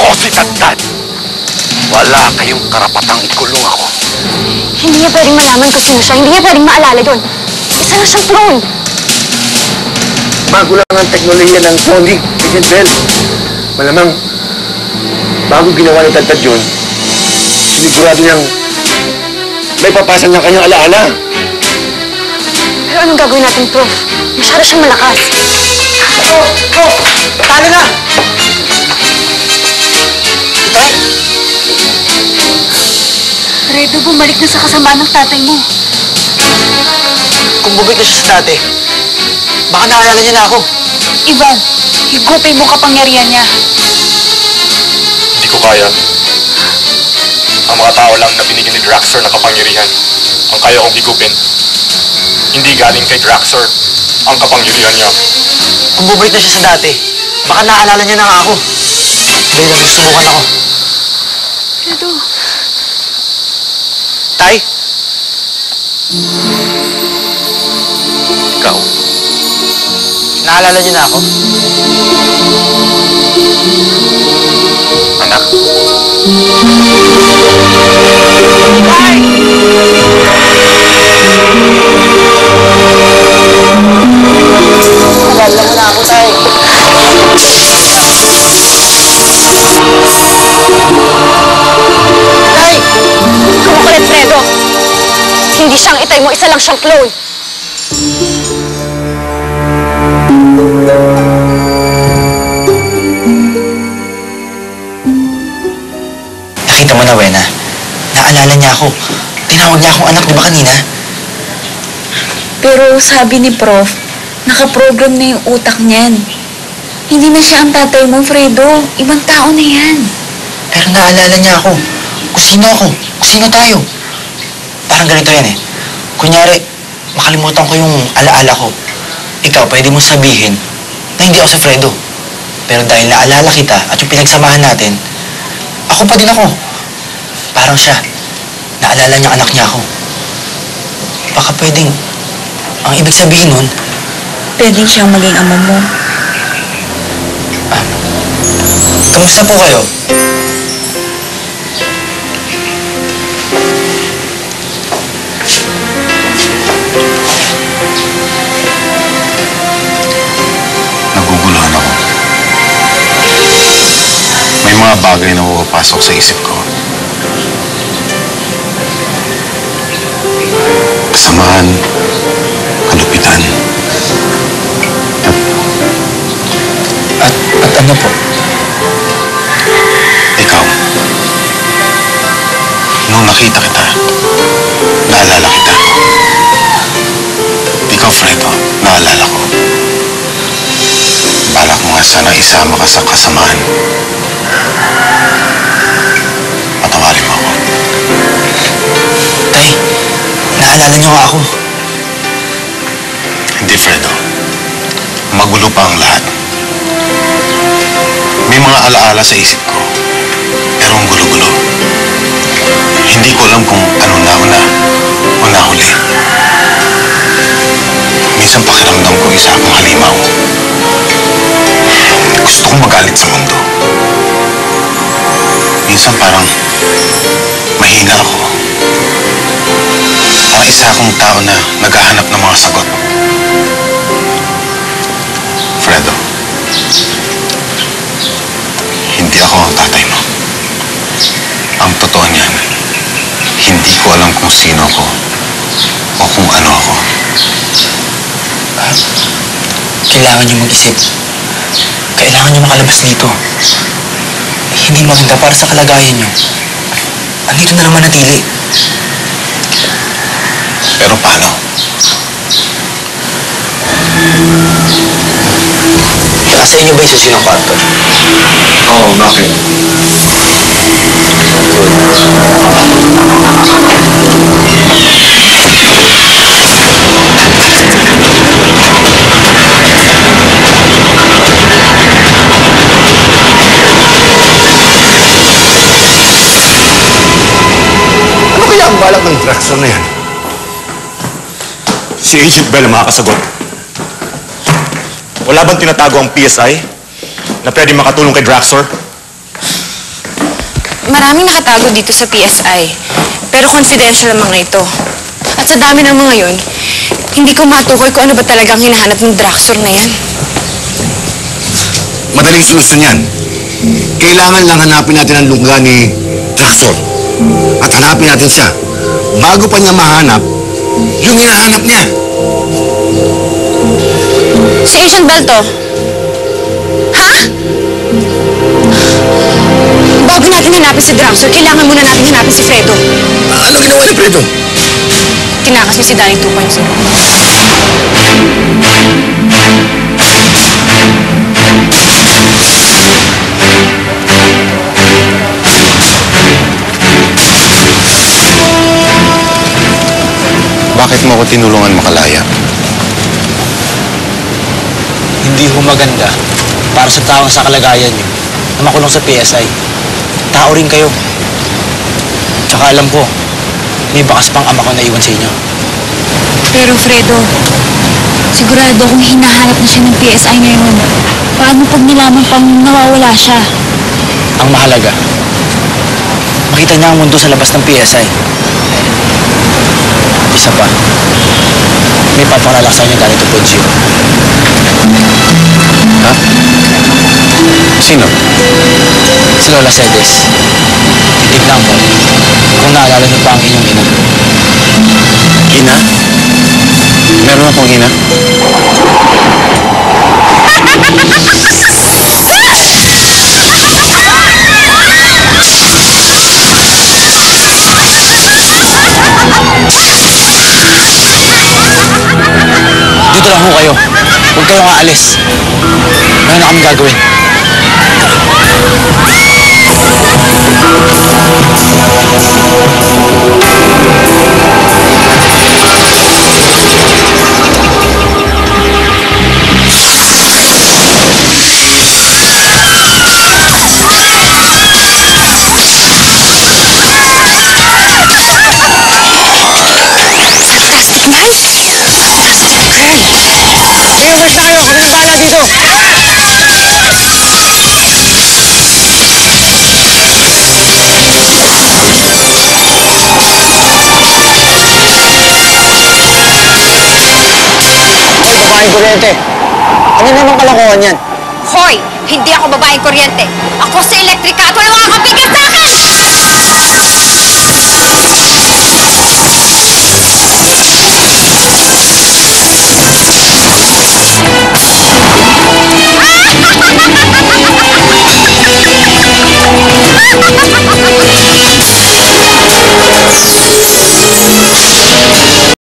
Ako si Tagtad. Wala kayong karapatang ikulong ako. Hindi niya pwedeng malaman kung sino siya. Hindi niya pwedeng maalala yun. Isa lang siyang clone. Bago lang ang teknolohiya ng Sony, Agent Bell. Malamang, bago ginawa ni Tantad yun, sinigurado niyang may papasan ng kanyang alaala. Pero anong gagawin natin, Prof? Masyado siyang malakas. Oh, oh! Talo na! Bumalik na sa kasamaan ng tatay mo. Kung bumalik na siya sa dati, baka naalala niya na ako. Ivan, higupin mo kapangyarihan niya. Hindi ko kaya. Ang mga tao lang na binigyan ni Draxor ng kapangyarihan ang kaya kong higupin. Hindi galing kay Draxor ang kapangyarihan niya. Kung bumalik na siya sa dati, baka naalala niya na ako. Dahil lang susubukan ako. Fredo, Tay, Ikaw, naalala niyo na ako? Itay mo, isa lang siyang clone. Nakita mo na, Wena. Naalala niya ako. Tinawag niya akong anak, di ba kanina? Pero sabi ni Prof, nakaprogram na yung utak niyan. Hindi na siya ang tatay mo, Fredo. Ibang tao na yan. Pero naalala niya ako. Kung sino ako, kung sino tayo. Parang ganito yan eh. Kunyari, makalimutan ko yung alaala ko. Ikaw, pwede mo sabihin na hindi ako si Fredo. Pero dahil naalala kita at yung pinagsamahan natin, ako pa din ako. Parang siya. Naalala niya anak niya ako. Baka pwedeng, ang ibig sabihin nun, Pwede siyang maging ama mo. kamusta po kayo? Mga bagay na pumapasok sa isip ko. Kasamaan, kalupitan. At, at ano po? Ikaw, nung nakita kita, naalala kita. Ikaw, Fredo, naalala ko. Balak mo nga sana isama ka sa kasamaan. Patawarin mo ako. Tay, naalala niyo nga ako. Hindi, Fredo. Magulo pa ang lahat. May mga alaala sa isip ko. Pero ang gulo-gulo. Hindi ko alam kung ano nauna o nahuli. Minsan pakiramdam ko isa akong halimaw. Gusto kong magalit sa mundo. Minsan parang mahina ako. Parang isa akong tao na naghahanap ng mga sagot. Fredo, hindi ako ang tatay mo. Ang totoo niyan, hindi ko alam kung sino ako o kung ano ako. Kailangan niyo mag-isip. Kailangan niyo makalabas dito. Hindi maganda para sa kalagayan niyo. Andito na naman natili. Pero paano? Nasa inyo ba yung susi ng kwarto? Oo, bakit? Ang Draxor na yan? Si Agent Bell ang makakasagot. Wala bang tinatago ang PSI na pwede makatulong kay Draxor? maraming nakatago dito sa PSI. Pero confidential ang mga ito. At sa dami ng mga yon, hindi ko matukoy kung ano ba talagang hinahanap ng Draxor na yan. Madaling solusyon yan. Kailangan lang hanapin natin ang lungga ni Traxor. At hanapin natin siya. Bago pa niya mahanap, yung hinahanap niya. Si Agent Balto. Ha? Bago natin hanapin si Draxor, kailangan muna natin hanapin si Fredo. Ano ginawa ni Fredo? Tinakas niya si Danny 2.0. Bakit mo ako tinulungan makalaya? Hindi ho maganda para sa taong sa kalagayan niyo na makulong sa PSI. Tao rin kayo. Tsaka alam ko, may bakas pang ama ko na iwan sa inyo. Pero Fredo, sigurado kung hinahanap na siya ng PSI ngayon. Paano pag nilaman pang nawawala siya? Ang mahalaga, makita niya ang mundo sa labas ng PSI. Isa pa, may papalala sa inyo galing to Ponzio. Ha? Sino? Si Lola Cedes. Tignan mo kung naalala niyo pa ang inyong ina. Ina? Meron akong ina? ho kayo. Huwag kayong aalis. Meron na kami gagawin. Fantastic babaeng kuryente. Ano naman kalokohan yan? Hoy! Hindi ako babaeng kuryente. Ako sa elektrika at wala makakapigil sa akin!